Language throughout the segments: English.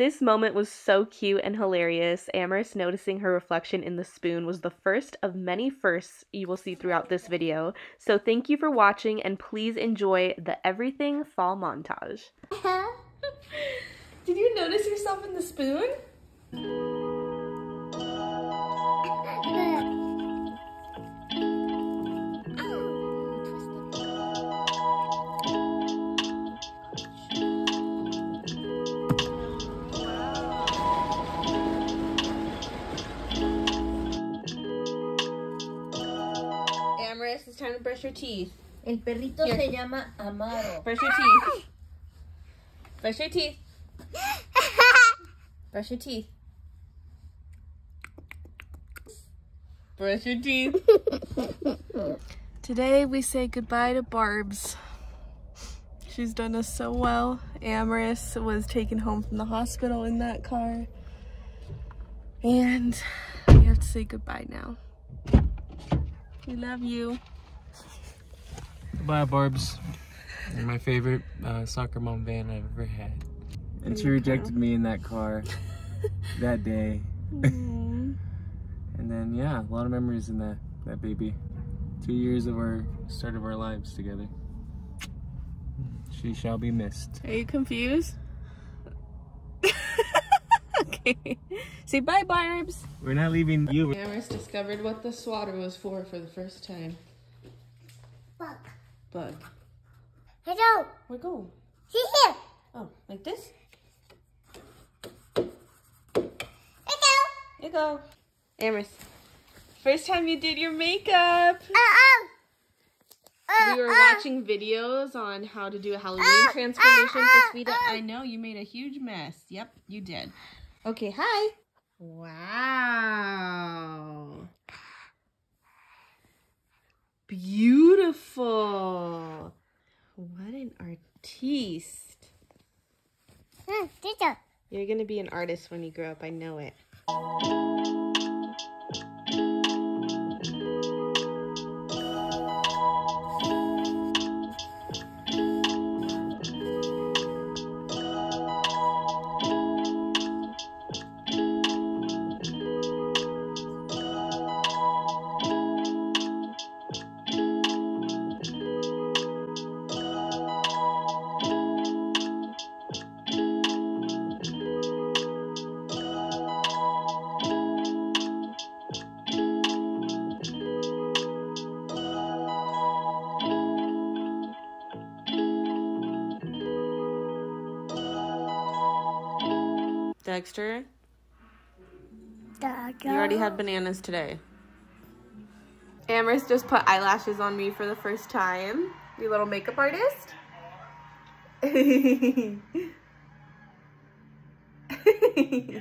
This moment was so cute and hilarious. Amaris noticing her reflection in the spoon was the first of many firsts you will see throughout this video. So thank you for watching and please enjoy the everything fall montage. Did you notice yourself in the spoon? Brush your teeth. El perrito Here. se llama Amaro. Brush your teeth. Brush your teeth. Brush your teeth. Brush your teeth. Today we say goodbye to Barb's. She's done us so well. Amaris was taken home from the hospital in that car. And we have to say goodbye now. We love you. Bye, Barb's. You're my favorite uh, soccer mom van I've ever had. And she rejected me in that car that day. and then, yeah, a lot of memories in that, that baby. Two years of our start of our lives together. She shall be missed. Are you confused? okay. Say bye, Barb's. We're not leaving you. Amaris discovered what the swatter was for for the first time. Bug. Bug. Hello. Go? See here. Oh, like this? Hello. You go. Amaris. First time you did your makeup. Oh, oh. We were watching videos on how to do a Halloween transformation for Sweeta. I know you made a huge mess. Yep, you did. Okay, hi. Wow. Beautiful. What an artiste. Hmm, teacher. You're going to be an artist when you grow up. I know it. Dexter, you already had bananas today. Amaris just put eyelashes on me for the first time. You little makeup artist.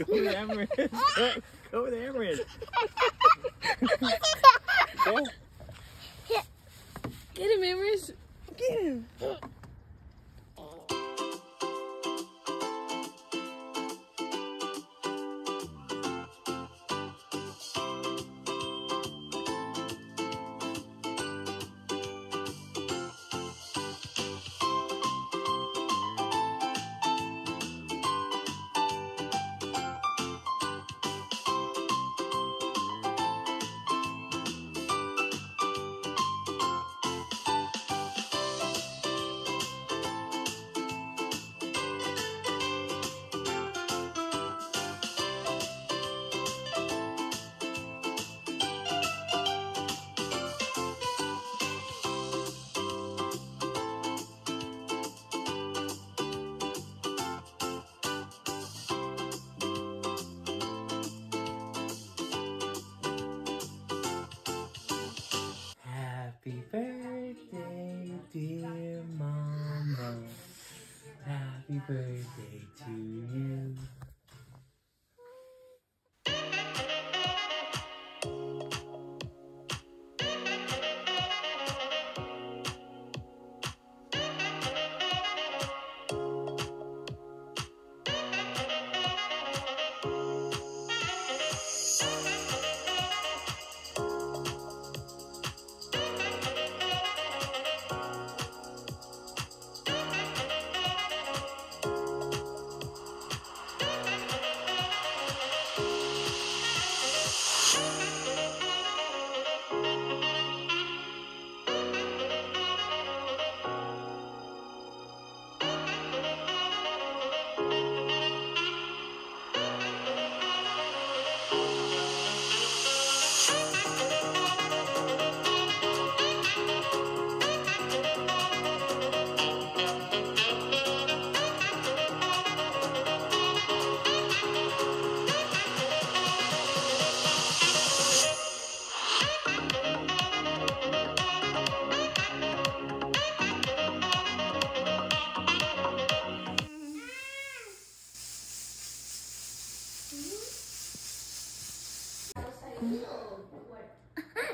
Go with Emirates. Go, go with Emirates. Go. Get him, Emrys. Get him. Birthday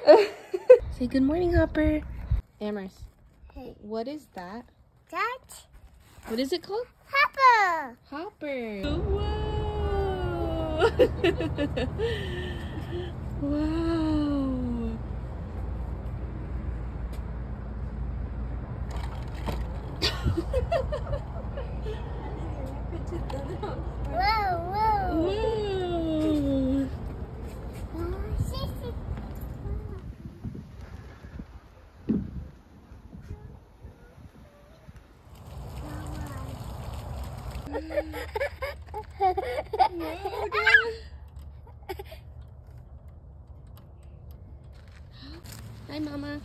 Say good morning, Hopper. Amaris. Hey. What is that? That What is it called? Hopper. Hopper. Whoa. wow. Whoa, whoa. Whoa. Hi, Mama.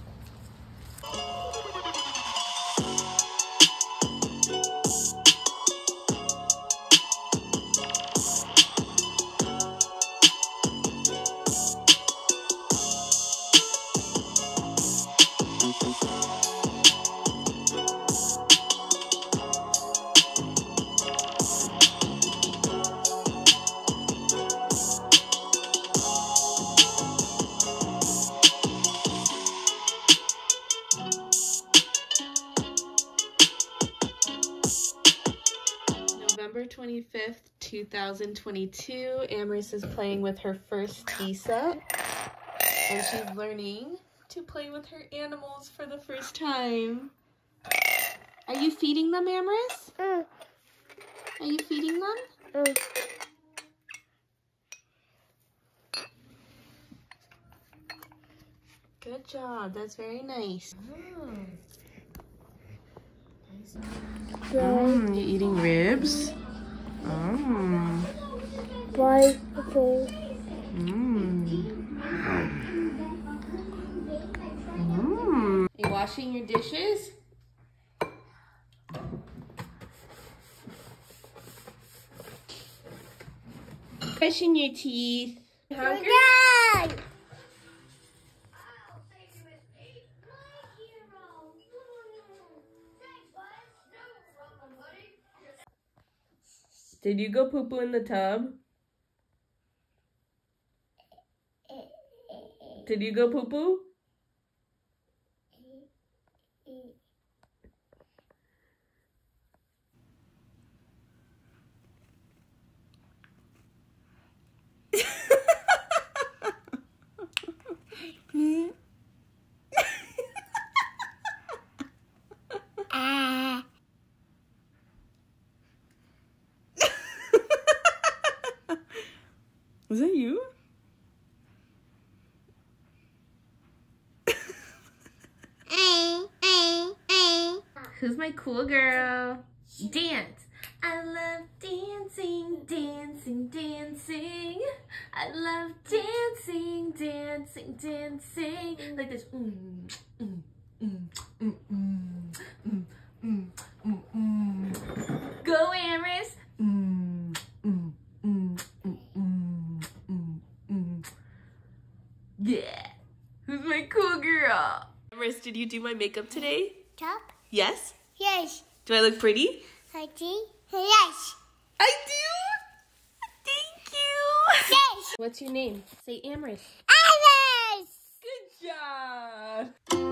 25th, 2022. Amaris is playing with her first tea set. And she's learning to play with her animals for the first time. Are you feeding them, Amaris? Mm, Are you feeding them? mm. Good job. That's very nice. Mm, you eating ribs? Mm. Bye. Okay. Mm. Mm. You washing your dishes? Brushing your teeth. Hungry? Did you go poo poo in the tub? Did you go poo poo? Who's my cool girl? Dance. I love dancing, dancing, dancing. I love dancing, dancing, dancing. Like this. Mm, mm, mm, mm, mm, mm, mm, mm, mm. Go, Amaris. Mm, mm, mm, mm, mm, mm, mm. Yeah. Who's my cool girl? Amaris, did you do my makeup today? Top? Yes. Yes. Do I look pretty? I think yes. I do. Thank you. Yes. What's your name? Say Amaris. Alice. Good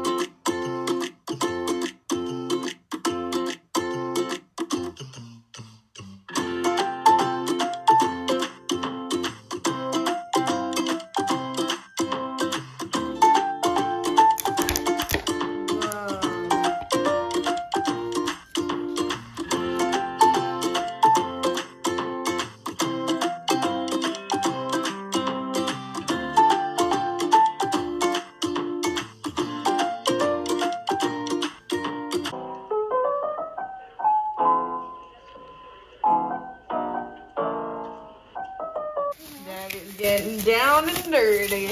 getting down and dirty.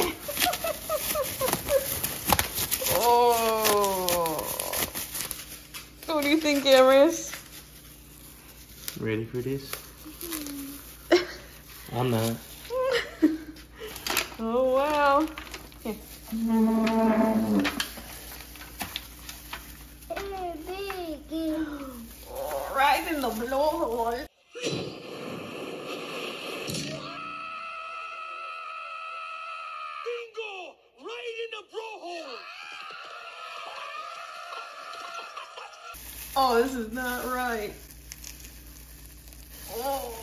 oh. What do you think, Amaris? Ready for this? I'm not. oh, wow. Oh, Oh, this is not right. Oh.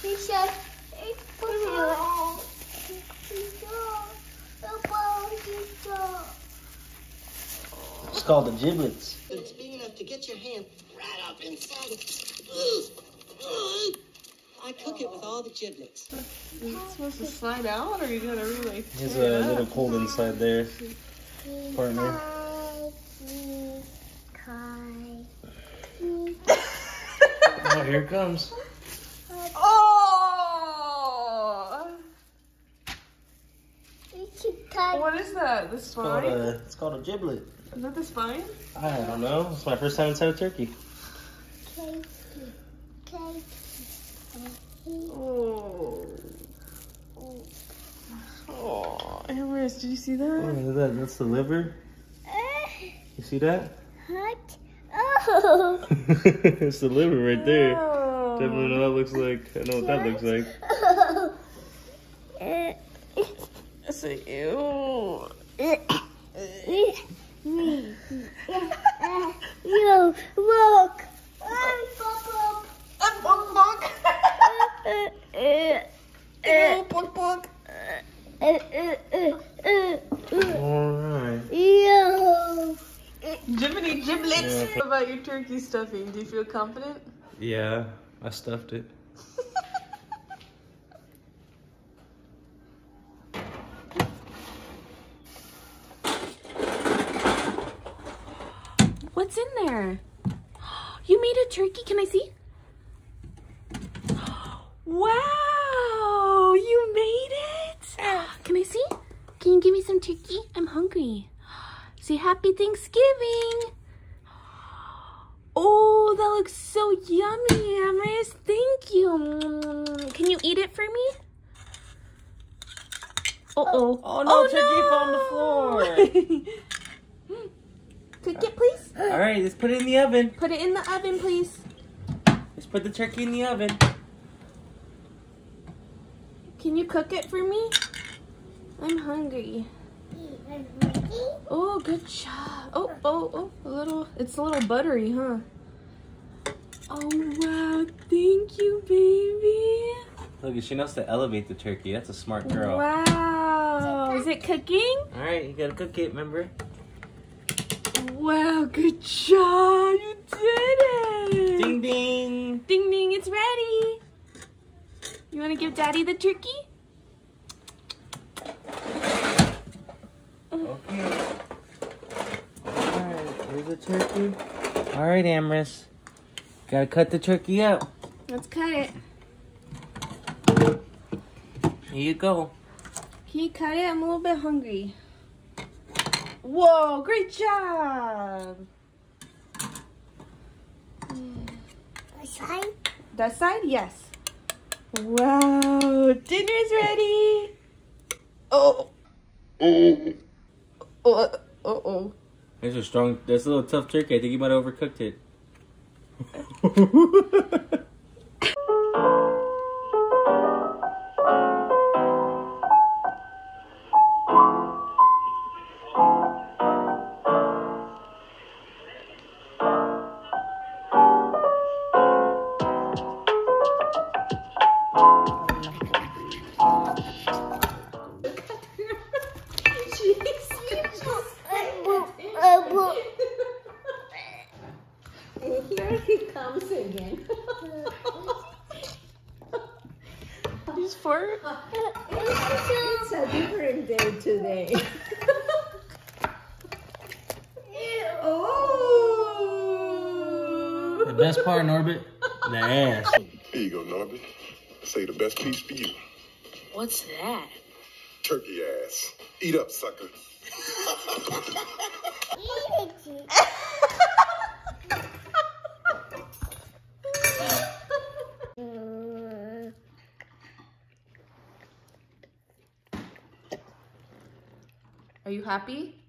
He said, it's wrong. It's called the giblets. It's big enough to get your hand right up inside it. I cook it with all the giblets. Is it supposed to slide out, or you gotta really? There's tear it a little cold inside there. Partner. Oh, here it comes. Oh! What is that? The It's called spine? a, it's called a giblet. Is that the spine? I don't know. It's my first time inside a turkey. Oh. Oh, Amaris, did you see Oh, that? look at that. That's the liver. You see that? Oh. it's the liver right there. Oh. Definitely what that looks like. I know what that looks like. I say, ew. You look. Ew, bonk, bonk. Alright. You. Jiminy giblets. Yeah. What about your turkey stuffing? Do you feel confident? Yeah, I stuffed it. What's in there? You made a turkey. Can I see? Wow, you made it. Can I see? Can you give me some turkey? I'm hungry. Say happy Thanksgiving. Oh, that looks so yummy, Amaris. Thank you. Can you eat it for me? Uh-oh. Oh, no, turkey fell on the floor. Take it, please. Alright, let's put it in the oven. Put it in the oven, please. Let's put the turkey in the oven. Can you cook it for me? I'm hungry. Oh, good job. Oh, oh, oh, a little, it's a little buttery, huh? Oh, wow. Thank you, baby. Look, she knows to elevate the turkey. That's a smart girl. Wow. Is it cooking? All right, you gotta cook it, remember? Wow, good job. You did it. Ding ding. Ding, ding, it's ready. You want to give daddy the turkey? Okay. Alright, here's the turkey. Alright, Amaris. Gotta cut the turkey up. Let's cut it. Here you go. Can you cut it? I'm a little bit hungry. Whoa, great job. Side? That side? Yes. Wow, dinner's ready. Oh. Oh. Uh oh. There's a strong, that's a little tough turkey. I think you might have overcooked it. he comes again. He's for it's a different day today. Oh. The best part, Norbit? The ass. Here you go, Norbert. Say the best piece for you. What's that? Turkey ass. Eat up, sucker. Are you happy?